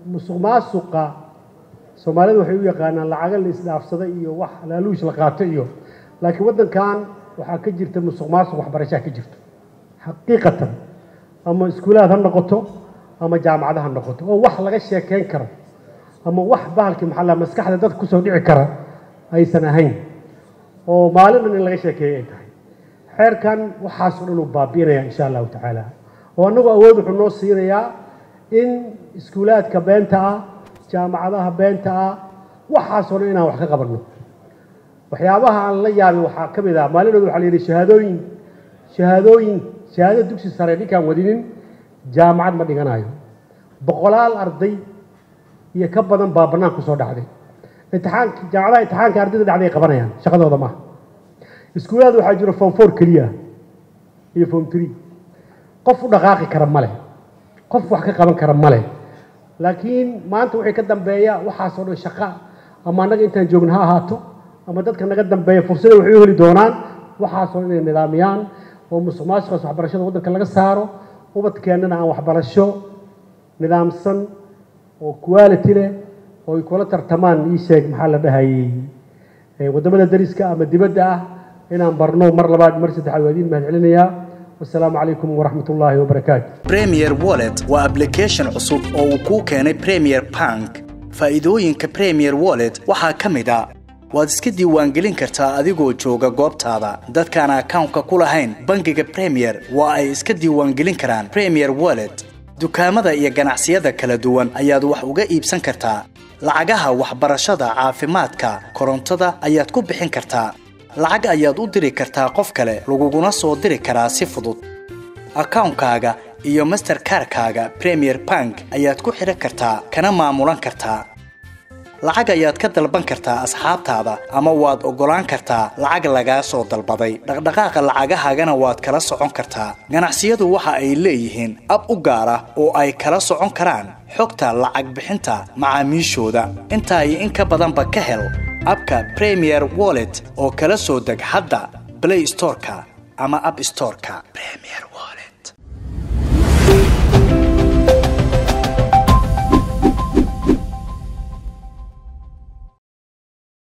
musuq maasuqa soomaalida waxay u yaqaanaan lacaga la isdhaafsada iyo wax laaluush la qaato iyo laakiin waddankan waxaa ka jirta musuq maasuq waxbarashaa ka jirto. Xaqiiqatan ama iskuulaad ha noqoto ama jaamacada ha noqoto oo wax laga sheekeyn karo ama wax bahalkii maxaa la maskaxda dadka ku soo dhici kara aysan ahayn oo maalin dhan in laga sheekeeyo ay tahay. Xeerkan waxaasoo dhan uu baabi'inaya insha allahu tacaala. Oo annagu awood wuxuu noo siinayaa in iskuulaadka beenta ah jaamacadaha beenta ah waxaasoo dhan inaan wax ka qabanno. Waxyaabaha aan la yaabay waxaa ka mid ah maalinood waxaa la yidhi shahaadooyin shahaadooyin shahaado dugsi sare ninkaan wadinin jaamacad ma dhiganayo boqolaal arday iyo ka badan baa bannaan ku soo dhacday. Imtixaanka jaamacadaha imtixaanka ardayda dhacday ay qabanayaan shaqadooda maaha iskuulaad waxaa jira form four keliya iyo form three. Qof u dhaqaaqi kara male qof wax ka qaban kara male laakiin maanta wixii ka dambeeya waxaasoo dhan shaqa ama annaga intaan joogna ha ahaato ama dadka naga dambeeya fursada waxay u heli doonaan waxaasoo dhan inay nidaamiyaan oo musuq maasuqaas waxbarashada waddanka laga saaro ubadkeennana aan waxbarasho nidaamsan oo quality leh oo ay kula tartamaan ii sheeg maxaa la dhahayey waddamada dariska ama dibadda ah inaan barno mar labaad mar saddexaad waa idiin mahad celinayaa premier wallet waa application cusub oo uu kuu keenay premier bank. Faa'iidooyinka premier wallet waxaa ka mid a. Waad iska diiwaangelin kartaa adigoo jooga goobtaada. Dadkaan akawnka ku lahayn bangiga premier waa ay iska diiwaangelin karaan premier wallet. Dukaamada iyo ganacsiyada kala duwan ayaad wax uga iibsan kartaa. Lacagaha waxbarashada caafimaadka korontada ayaad ku bixin kartaa lacag ayaad u diri kartaa qof kale laguguna soo diri karaa si fudud. Akawnkaaga iyo masterkarkaaga premier bank ayaad ku xidhan kartaa kana maamulan kartaa. Lacag ayaad ka dalban kartaa asxaabtaada ama waad oggolaan kartaa lacag lagaa soo dalbaday. Dhaqdhaqaaqa lacagahaagana waad kala socon kartaa. Ganacsiyadu waxa ay leeyihiin ab u gaar ah oo ay kala socon karaan xogta lacag bixinta macaamiishooda. Intaa iyo in ka badanba ka hel abka premier wallet oo kala soo deg hadda blay storeka ama ab storeka